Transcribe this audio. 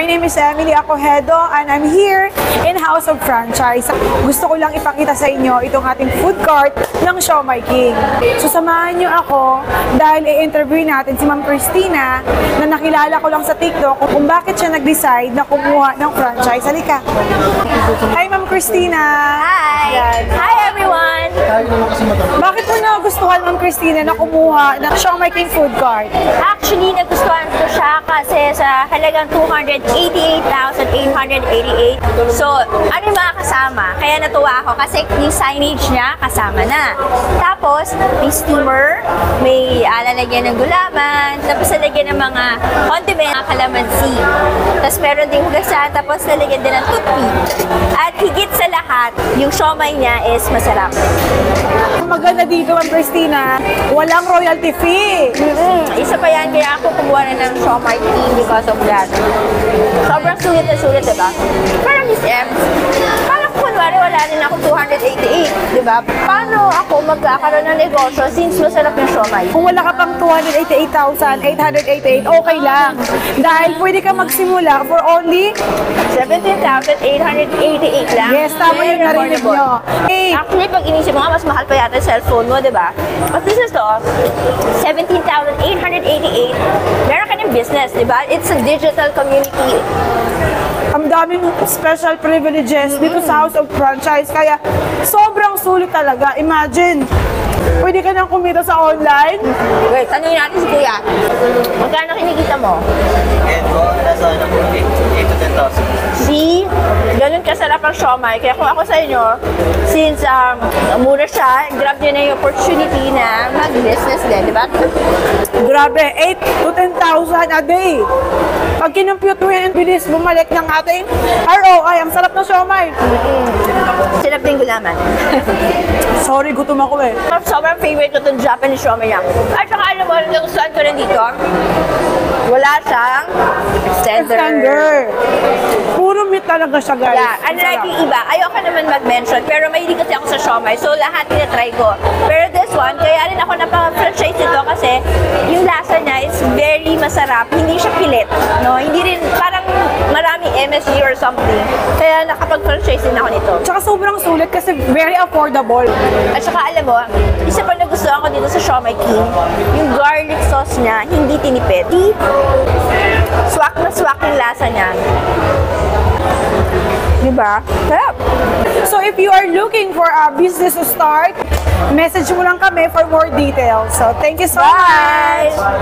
My name is Emily Acohedo and I'm here in House of Franchise. Gusto ko lang ipakita sa inyo itong ating food cart ng Siomai King. So samahan niyo ako dahil i-interview natin si Ma'am Christina na nakilala ko lang sa TikTok kung bakit siya nag-decide na kumuha ng franchise. Halika! Hi Ma'am Christina! Hi! Yan. Hi everyone! Bakit mo nagustuhan Ma'am Christina na kumuha ng Siomai King food cart? Actually, nagustuhan kasi sa halagang 288,888. So, ano yung mga kasama? Kaya natuwa ako kasi yung signage niya kasama na. Tapos, may steamer, may uh, lalagyan ng gulaman, tapos lalagyan ng mga condiment, mga kalamansi. Tapos meron ding hugasan, tapos lalagyan din ng toothpick. At higit sa lahat, yung siomay niya is masarap. Maganda dito Ma'am Christina, walang royalty fee. Mm, isa pa yan, kaya ako kumuha na ng Shopee team because of that. Sobrang sulit na sulit, diba? Parang Miss M, parang kunwari wala rin ako 288, diba? Paano ako magkakaroon ng negosyo since masarap yung siomay? Kung wala ka pang 288,888, okay lang. Dahil pwede ka magsimula for only, 17,888 lang. yes, tama yung narinig nyo. Hey, Actually, pag inisip mo nga, mas mahal pa yata yung cellphone mo, di ba? But this is to, 17,888. Meron ka ng business, di ba? It's a digital community. Ang daming special privileges dito sa House of Franchise. Kaya sobrang sulit talaga. Imagine, pwede ka nang kumita sa online. Wait, tanongin natin si Kuya. Magkano kinikita mo? Ngayon po, nasa ano Kasarap ang siomay. Kaya kung ako sa inyo, since um, mura siya, grab nyo na yung opportunity na mag-business din, di ba? Grabe, 8 to 10,000 a day. Pag kinumpute mo yan, bilis bumalik ng ating ROI. Ang sarap ng siomay. Sinap din gulaman. Sorry, gutom ako eh. Sobrang favorite ko itong Japanese siomay niya. At saka alam mo, nagustuhan ko rin dito, wala siyang Extender. Puro meat talaga siya, guys. Yeah, unlike yung iba, ayoko naman mag-mention, pero mahilig kasi ako sa siomay, so lahat tinatry ko. Pero this one, kaya rin ako napaka-franchise nito kasi yung lasa niya is very masarap, hindi siya pilit, no? Hindi rin, parang maraming MSG or something. Kaya nakapag-franchise din ako nito. Tsaka sobrang sulit kasi very affordable. At saka alam mo, isa pa nagustuhan ko dito sa Siomai King, yung garlic sauce niya, hindi tinipid. Swak na swak yung lasa niya. Diba? Sarap! So if you are looking for a business to start, message mo lang kami for more details. So thank you so much! Bye!